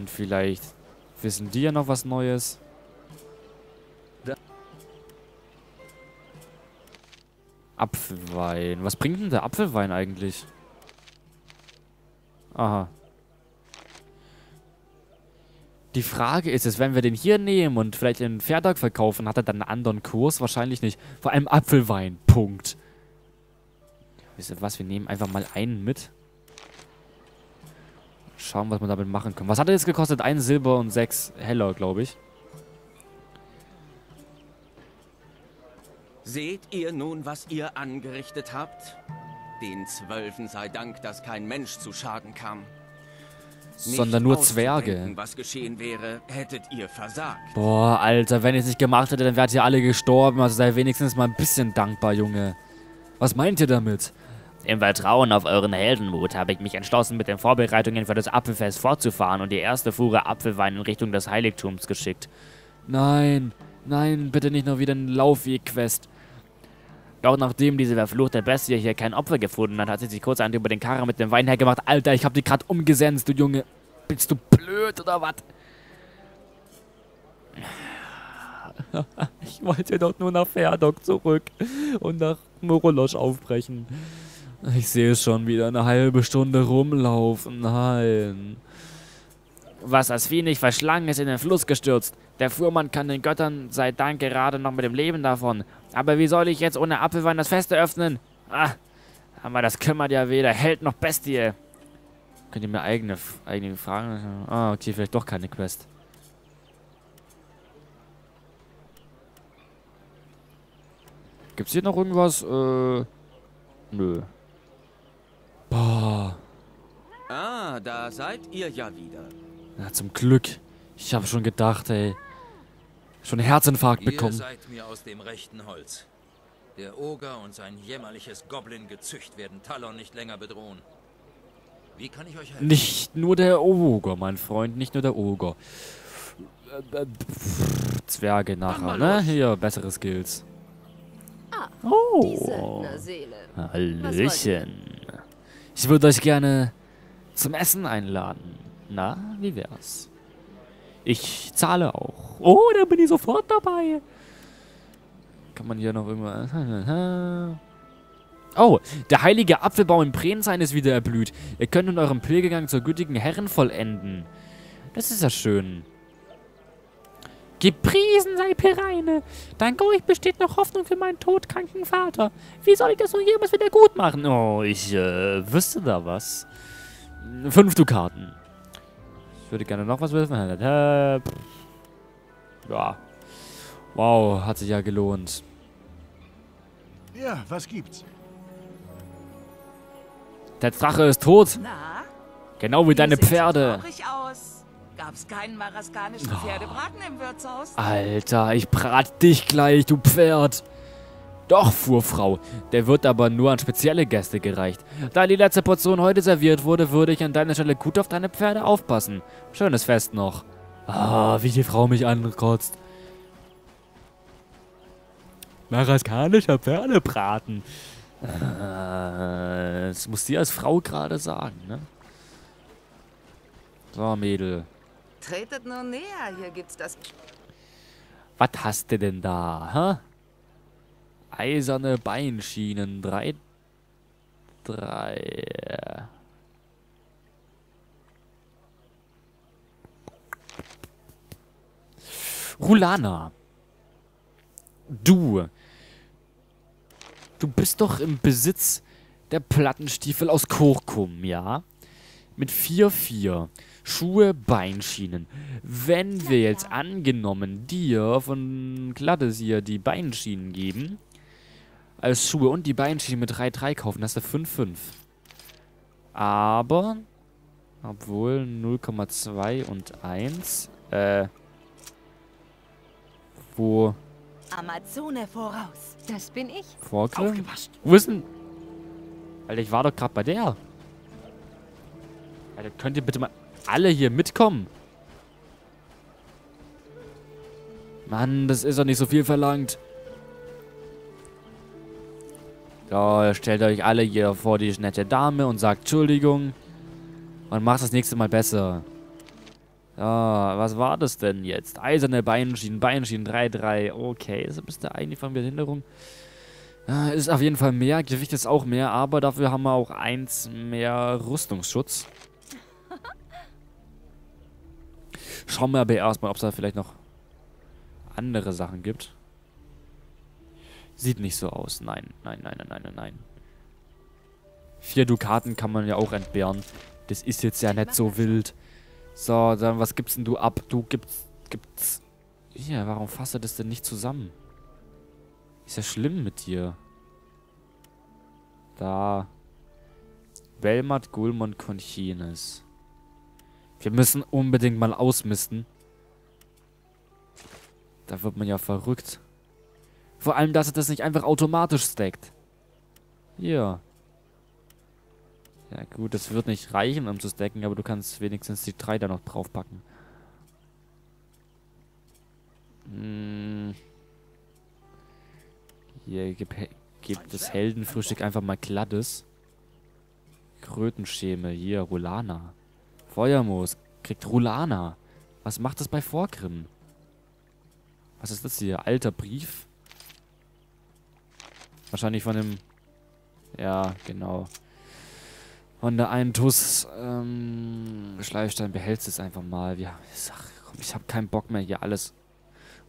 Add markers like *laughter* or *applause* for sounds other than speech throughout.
Und vielleicht wissen die ja noch was Neues. Apfelwein. Was bringt denn der Apfelwein eigentlich? Aha. Die Frage ist es, wenn wir den hier nehmen und vielleicht in Fairtag verkaufen, hat er dann einen anderen Kurs? Wahrscheinlich nicht. Vor allem Apfelwein. Punkt. Wisst ihr was? Wir nehmen einfach mal einen mit. Schauen, was wir damit machen können. Was hat er jetzt gekostet? Ein Silber und sechs Heller, glaube ich. Seht ihr nun, was ihr angerichtet habt? Den Zwölfen sei Dank, dass kein Mensch zu Schaden kam. Sondern nur Zwerge. Was geschehen wäre, hättet ihr versagt. Boah, Alter, wenn ich es nicht gemacht hätte, dann wärt ihr alle gestorben. Also sei wenigstens mal ein bisschen dankbar, Junge. Was meint ihr damit? Im Vertrauen auf euren Heldenmut habe ich mich entschlossen, mit den Vorbereitungen für das Apfelfest fortzufahren und die erste Fuhre Apfelwein in Richtung des Heiligtums geschickt. Nein, nein, bitte nicht noch wieder ein Laufweg-Quest. Doch nachdem diese verfluchte Bestie hier kein Opfer gefunden hat, hat sie sich kurzerhand über den Karren mit dem Wein hergemacht. Alter, ich hab die gerade umgesenzt, du Junge. Bist du blöd oder was? *laughs* ich wollte doch nur nach Ferdok zurück und nach Morolosch aufbrechen. Ich sehe es schon wieder eine halbe Stunde rumlaufen. Nein. Was als Vieh nicht verschlangen ist in den Fluss gestürzt. Der Fuhrmann kann den Göttern sei Dank gerade noch mit dem Leben davon. Aber wie soll ich jetzt ohne Apfelwein das Fest eröffnen? Ah, aber das kümmert ja weder Held noch Bestie. Könnt ihr mir eigene, eigene Fragen... Ah, okay, vielleicht doch keine Quest. Gibt's hier noch irgendwas? Äh, nö. Boah. Ah, da seid ihr ja wieder. Ja, zum Glück. Ich habe schon gedacht, ey. Schon einen Herzinfarkt bekommen. Ihr seid mir aus dem rechten Holz. Der Oger und sein jämmerliches Goblin-Gezücht werden Talon nicht länger bedrohen. Wie kann ich euch helfen? Nicht nur der Oger, mein Freund, nicht nur der Oger. Zwerge nachher, ne? Hier, bessere Skills. Ah, oh. Hallöchen. Ich würde euch gerne zum Essen einladen. Na, wie wär's? Ich zahle auch. Oh, da bin ich sofort dabei. Kann man hier noch irgendwas... *laughs* Oh, der heilige Apfelbaum in Prenzheim ist wieder erblüht. Ihr könnt nun euren Pilgergang zur gütigen Herren vollenden. Das ist ja schön. Gepriesen sei Pereine. Dank euch besteht noch Hoffnung für meinen todkranken Vater. Wie soll ich das nun jemals wieder gut machen? Oh, ich äh, wüsste da was. Fünf Dukaten. Ich würde gerne noch was wissen. Ja. Wow, hat sich ja gelohnt. Ja, was gibt's? Der Drache ist tot. Na? Genau wie deine Pferde. Aus. Gab's keinen maraskanischen Pferdebraten im Wirtshaus? Alter, ich brat dich gleich, du Pferd. Doch, fuhr Frau. Der wird aber nur an spezielle Gäste gereicht. Da die letzte Portion heute serviert wurde, würde ich an deiner Stelle gut auf deine Pferde aufpassen. Schönes Fest noch. Ah, wie die Frau mich ankotzt. Maraskanischer Pferdebraten. Äh, das muss sie als Frau gerade sagen, ne? So, Mädel. Tretet nur näher, hier gibt's das... Was hast du denn da, hä? Eiserne Beinschienen. Drei. Drei. Rulana. Du. Du bist doch im Besitz der Plattenstiefel aus Kurkum, ja? Mit 4-4. Schuhe, Beinschienen. Wenn wir jetzt angenommen dir von Gladys hier die Beinschienen geben, als Schuhe und die Beinschienen mit 3-3 kaufen, hast du 5-5. Aber, obwohl 0,2 und 1, äh, wo... Amazone voraus. Das bin ich. Vorgriff? Wo ist denn... Alter, ich war doch gerade bei der. Alter, könnt ihr bitte mal alle hier mitkommen? Mann, das ist doch nicht so viel verlangt. So, stellt euch alle hier vor die nette Dame und sagt Entschuldigung. Und macht das nächste Mal besser. Ah, was war das denn jetzt? Eiserne Beinschienen, Beinschienen 3-3. Okay, das ist der eigentlich von Behinderung. Ah, ist auf jeden Fall mehr, Gewicht ist auch mehr, aber dafür haben wir auch eins mehr Rüstungsschutz. Schauen wir aber erstmal, ob es da vielleicht noch andere Sachen gibt. Sieht nicht so aus. Nein, nein, nein, nein, nein, nein. Vier Dukaten kann man ja auch entbehren. Das ist jetzt ja nicht so wild. So, dann was gibst denn du ab? Du gibst, gibt's... Ja, warum fasst er das denn nicht zusammen? Ist ja schlimm mit dir. Da. Belmat, Gulmon, Conchines. Wir müssen unbedingt mal ausmisten. Da wird man ja verrückt. Vor allem, dass er das nicht einfach automatisch stackt. Ja. Ja gut, das wird nicht reichen, um zu stacken, aber du kannst wenigstens die drei da noch draufpacken. Hm. Hier gibt, gibt das Heldenfrühstück einfach mal glattes. Krötenschäme, hier, Rulana. Feuermoos, kriegt Rulana. Was macht das bei Vorgrim? Was ist das hier? Alter Brief? Wahrscheinlich von dem... Ja, genau. Von der einen Tuss ähm, Schleifstein behältst es einfach mal. Ja, ich, komm, ich habe keinen Bock mehr hier alles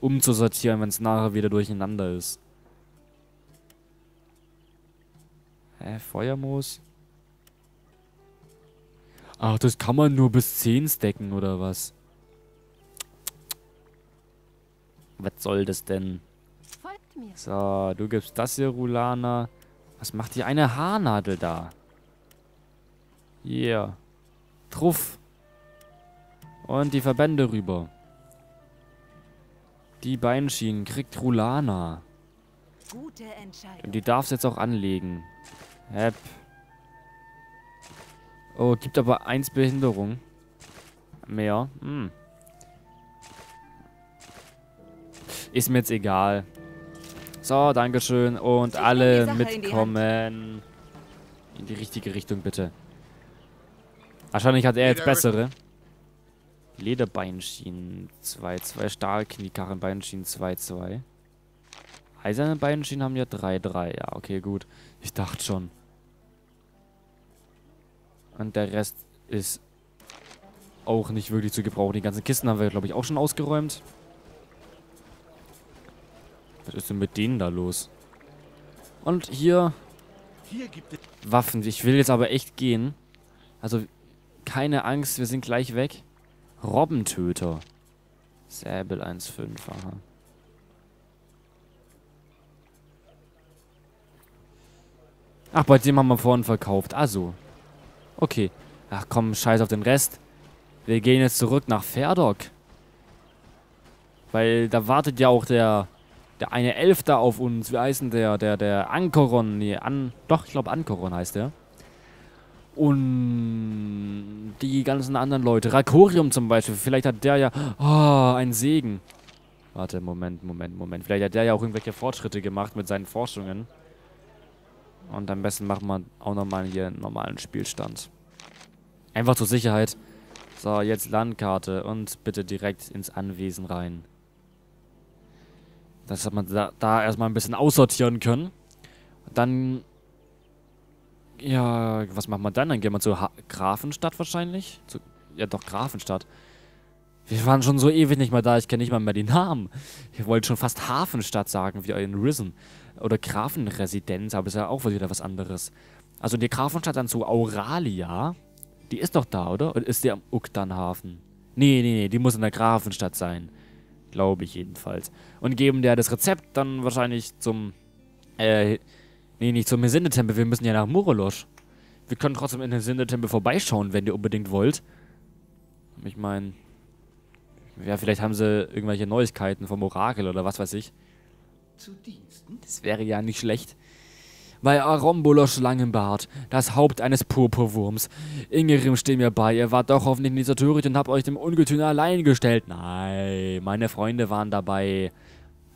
umzusortieren, wenn es nachher wieder durcheinander ist. Hä, Feuermoos? Ach, das kann man nur bis 10 stacken, oder was? Was soll das denn? So, du gibst das hier, Rulana. Was macht hier eine Haarnadel da? Yeah. Truff. Und die Verbände rüber. Die Beinschienen kriegt Rulana. Und die darfst jetzt auch anlegen. Hep. Oh, gibt aber eins Behinderung. Mehr. Hm. Ist mir jetzt egal. So, Dankeschön. Und Ich alle Sache in die mitkommen. In die richtige Richtung, bitte. Wahrscheinlich hat er jetzt bessere. Lederbeinschienen 2-2. Stahlkniekarrenbeinschienen 2-2. Eiserne Beinschienen haben ja 3-3. Ja, okay, gut. Ich dachte schon. Und der Rest ist auch nicht wirklich zu gebrauchen. Die ganzen Kisten haben wir, glaube ich, auch schon ausgeräumt. Was ist denn mit denen da los? Und hier Hier gibt es Waffen. Ich will jetzt aber echt gehen. Also, keine Angst, wir sind gleich weg. Robbentöter. Säbel 1,5, aha. Ach, bei dem haben wir vorhin verkauft. Also. Okay. Ach komm, scheiß auf den Rest. Wir gehen jetzt zurück nach Ferdok. Weil da wartet ja auch der, der eine Elf da auf uns. Wie heißt denn der? Der, der Ankoron. Nee, an, doch, ich glaube Ankoron heißt der. Und die ganzen anderen Leute. Rakorium zum Beispiel. Vielleicht hat der ja... Oh, ein Segen. Warte, Moment, Moment, Moment. Vielleicht hat der ja auch irgendwelche Fortschritte gemacht mit seinen Forschungen. Und am besten machen wir auch nochmal hier einen normalen Spielstand. Einfach zur Sicherheit. So, jetzt Landkarte und bitte direkt ins Anwesen rein. Das hat man da, da erstmal ein bisschen aussortieren können. Dann ja, was machen wir dann? Dann gehen wir zur ha Grafenstadt wahrscheinlich. Zu, ja, doch, Grafenstadt. Wir waren schon so ewig nicht mehr da, ich kenne nicht mal mehr die Namen. Ich wollte schon fast Hafenstadt sagen, wie in Risen. Oder Grafenresidenz, aber ist ja auch wieder was anderes. Also die Grafenstadt dann zu Auralia. Die ist doch da, oder? Oder ist die am Uktanhafen? Nee, nee, nee, die muss in der Grafenstadt sein. Glaube ich jedenfalls. Und geben der das Rezept dann wahrscheinlich zum, äh, Nee, nicht zum Hesinde-Tempel. Wir müssen ja nach Murolosch. Wir können trotzdem in den Hesinde-Tempel vorbeischauen, wenn ihr unbedingt wollt. Ich meine... Ja, vielleicht haben sie irgendwelche Neuigkeiten vom Orakel oder was weiß ich. zu Diensten. Das wäre ja nicht schlecht. Bei Arombolosch Langenbart, das Haupt eines Purpurwurms. Ingerim steht mir bei, ihr wart doch hoffentlich nicht so töricht und habt euch dem Ungetüm allein gestellt. Nein, meine Freunde waren dabei.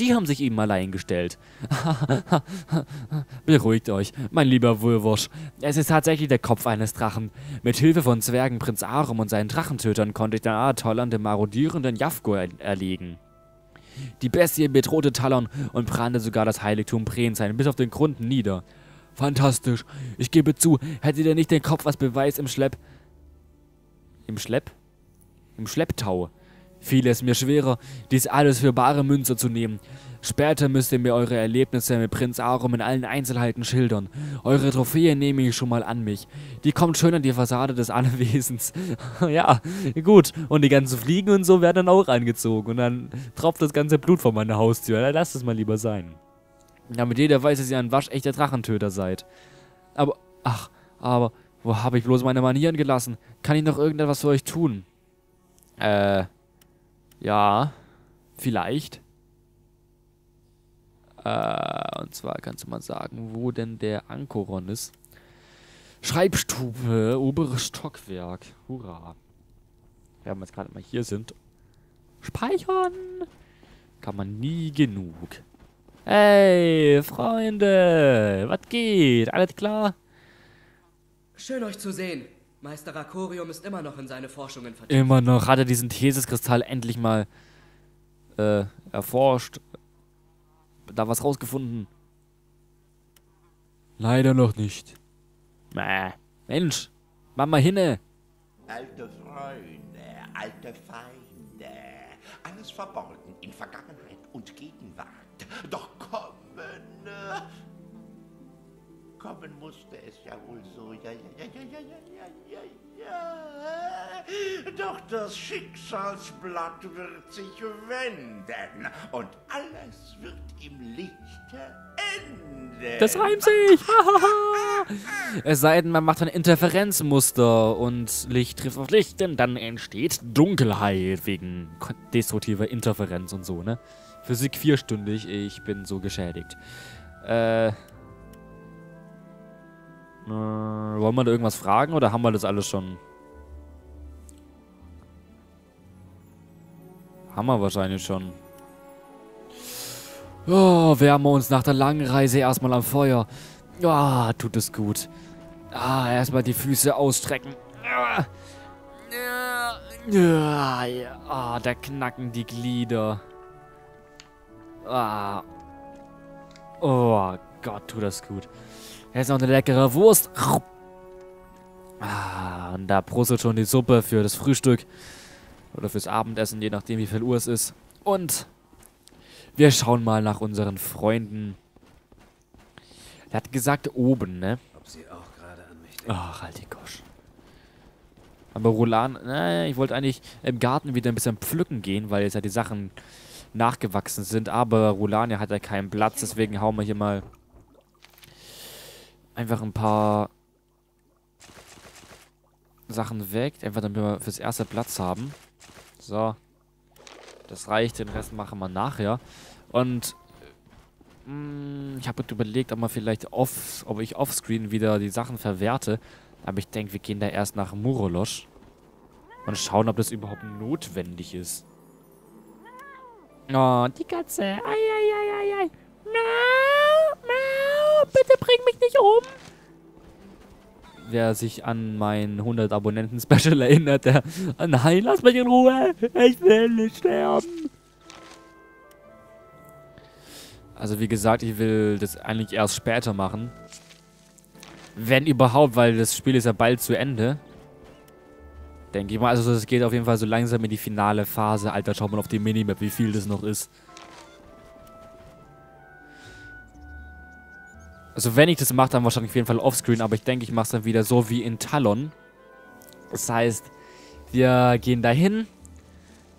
Die haben sich ihm allein gestellt. *laughs* Beruhigt euch, mein lieber Wulwosch. Es ist tatsächlich der Kopf eines Drachen. Mit Hilfe von Zwergen Prinz Arum und seinen Drachentötern konnte ich den Atollern den marodierenden Jafgo er erlegen. Die Bestie bedrohte Talon und brannte sogar das Heiligtum Prenzheim bis auf den Grund nieder. Fantastisch. Ich gebe zu, hättet ihr nicht den Kopf als Beweis im Schlepp... Im Schlepp? Im Schlepptau. Fiel es mir schwerer, dies alles für bare Münze zu nehmen. Später müsst ihr mir eure Erlebnisse mit Prinz Arum in allen Einzelheiten schildern. Eure Trophäe nehme ich schon mal an mich. Die kommt schön an die Fassade des Anwesens. *laughs* ja, gut. Und die ganzen Fliegen und so werden dann auch eingezogen. Und dann tropft das ganze Blut von meiner Haustür. Dann lasst es mal lieber sein. Damit jeder weiß, dass ihr ein waschechter Drachentöter seid. Aber, ach, aber, wo habe ich bloß meine Manieren gelassen? Kann ich noch irgendetwas für euch tun? Äh, ja, vielleicht. Äh, und zwar kannst du mal sagen, wo denn der Ankoron ist. Schreibstube, oberes Stockwerk. Hurra. Ja, wenn wir jetzt gerade mal hier sind. Speichern! Kann man nie genug. Hey, Freunde! Was geht? Alles klar? Schön euch zu sehen. Meister Rakorium ist immer noch in seine Forschungen vertieft. Immer noch hat er diesen Thesiskristall endlich mal äh, erforscht. Da was rausgefunden. Leider noch nicht. Mäh. Mensch, mach mal hinne. Alte Freunde, alte Feinde, alles verborgen in Vergangenheit und Gegenwart. Doch kommen, äh, kommen musste es ja wohl so. Ja, ja, ja, ja, ja, ja, ja, ja. ja. Doch das Schicksalsblatt wird sich wenden und alles wird im Lichte enden. Das reimt sich. es sei denn, man macht ein Interferenzmuster und Licht trifft auf Licht, denn dann entsteht Dunkelheit wegen destruktiver Interferenz und so, ne? Physik vierstündig, ich bin so geschädigt. Äh, äh, wollen wir da irgendwas fragen oder haben wir das alles schon? Haben wir wahrscheinlich schon. Oh, wärmen wir uns nach der langen Reise erstmal am Feuer. Ah, tut es gut. Ah, erstmal die Füße ausstrecken. Ah. Ah, da knacken die Glieder. Ah. Oh Gott, tut das gut. Jetzt noch eine leckere Wurst. Ah, und da brustelt schon die Suppe für das Frühstück. Oder fürs Abendessen, je nachdem wie viel Uhr es ist. Und wir schauen mal nach unseren Freunden. Er hat gesagt oben, ne? Ob sie auch gerade an mich denken. Ach, halt die Gosch. Aber Rolan, ne, ich wollte eigentlich im Garten wieder ein bisschen pflücken gehen, weil jetzt ja die Sachen nachgewachsen sind. Aber Rolania hat ja keinen Platz, deswegen hauen wir hier mal einfach ein paar Sachen weg. Einfach damit wir fürs erste Platz haben. So. Das reicht, den Rest machen wir nachher. Und mh, ich habe überlegt, ob man vielleicht off, ob ich offscreen wieder die Sachen verwerte. Aber ich denke, wir gehen da erst nach Murolosch und schauen, ob das überhaupt notwendig ist. Oh, die Katze. Ei, ei, ei, ei, ei. Miau, bitte bring mich nicht um. Wer sich an mein 100 Abonnenten-Special *laughs* erinnert, der... Nein, lass mich in Ruhe. Ich will nicht sterben. Also wie gesagt, ich will das eigentlich erst später machen. Wenn überhaupt, weil das Spiel ist ja bald zu Ende. Denke ich mal. Also es geht auf jeden Fall so langsam in die finale Phase. Alter, schaut mal auf die Minimap, wie viel das noch ist. Also wenn ich das mache, dann wahrscheinlich auf jeden Fall offscreen. Aber ich denke, ich mache es dann wieder so wie in Talon. Das heißt, wir gehen dahin.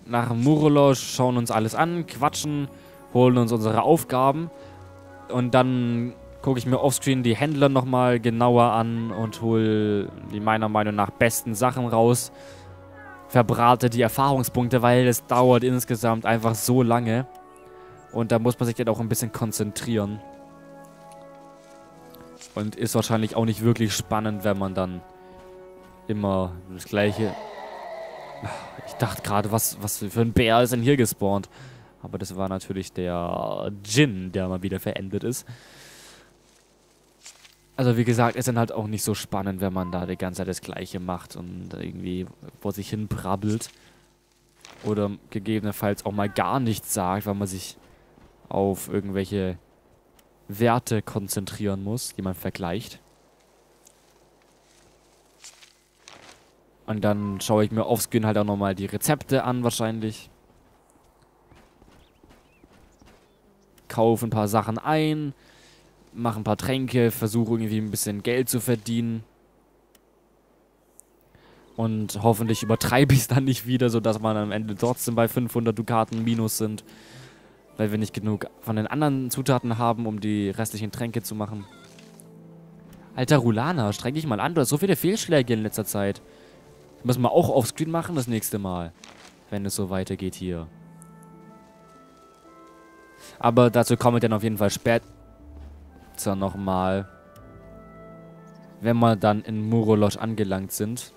Nach Murolosch, schauen uns alles an, quatschen, holen uns unsere Aufgaben. Und dann gucke ich mir offscreen die Händler nochmal genauer an und hole die meiner Meinung nach besten Sachen raus. Verbrate die Erfahrungspunkte, weil es dauert insgesamt einfach so lange. Und da muss man sich dann auch ein bisschen konzentrieren. Und ist wahrscheinlich auch nicht wirklich spannend, wenn man dann immer das gleiche... Ich dachte gerade, was, was für ein Bär ist denn hier gespawnt? Aber das war natürlich der Djinn, der mal wieder verendet ist. Also wie gesagt, ist dann halt auch nicht so spannend, wenn man da die ganze Zeit das Gleiche macht und irgendwie vor sich hin brabbelt. Oder gegebenenfalls auch mal gar nichts sagt, weil man sich auf irgendwelche Werte konzentrieren muss, die man vergleicht. Und dann schaue ich mir offscreen halt auch nochmal die Rezepte an, wahrscheinlich. Kaufe ein paar Sachen ein, mache ein paar Tränke, versuche irgendwie ein bisschen Geld zu verdienen. Und hoffentlich übertreibe *laughs* ich es dann nicht wieder, sodass man am Ende trotzdem bei 500 Dukaten minus sind. Weil wir nicht genug von den anderen Zutaten haben, um die restlichen Tränke zu machen. Alter Rulana, streng dich mal an. Du hast so viele Fehlschläge in letzter Zeit. Müssen wir auch offscreen machen das nächste Mal. Wenn es so weitergeht hier. Aber dazu kommen wir dann auf jeden Fall später nochmal. Wenn wir dann in Murolosch angelangt sind.